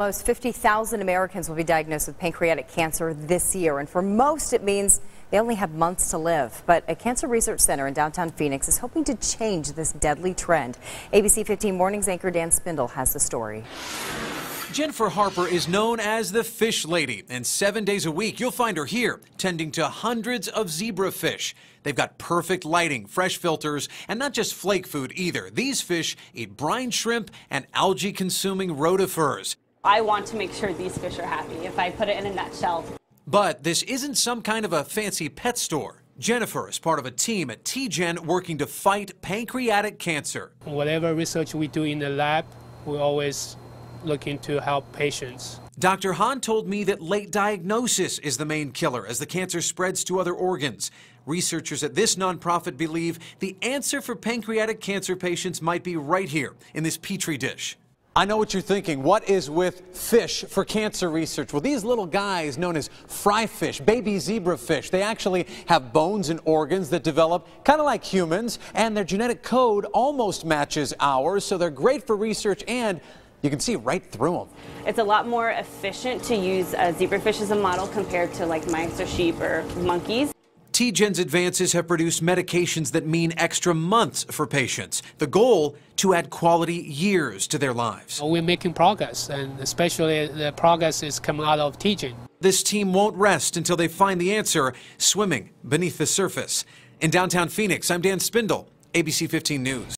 Almost 50,000 Americans will be diagnosed with pancreatic cancer this year, and for most it means they only have months to live. But a cancer research center in downtown Phoenix is hoping to change this deadly trend. ABC 15 Mornings anchor Dan Spindle has the story. Jennifer Harper is known as the fish lady, and seven days a week you'll find her here tending to hundreds of zebra fish. They've got perfect lighting, fresh filters, and not just flake food either. These fish eat brine shrimp and algae consuming rotifers. I want to make sure these fish are happy, if I put it in a nutshell. But this isn't some kind of a fancy pet store. Jennifer is part of a team at TGen working to fight pancreatic cancer. Whatever research we do in the lab, we're always looking to help patients. Dr. Han told me that late diagnosis is the main killer as the cancer spreads to other organs. Researchers at this nonprofit believe the answer for pancreatic cancer patients might be right here in this petri dish. I know what you're thinking. What is with fish for cancer research? Well, these little guys known as fry fish, baby zebra fish, they actually have bones and organs that develop kind of like humans, and their genetic code almost matches ours, so they're great for research and you can see right through them. It's a lot more efficient to use uh, a zebrafish as a model compared to like mice or sheep or monkeys. TGen's advances have produced medications that mean extra months for patients. The goal, to add quality years to their lives. We're making progress, and especially the progress is coming out of TGen. This team won't rest until they find the answer swimming beneath the surface. In downtown Phoenix, I'm Dan Spindle, ABC 15 News.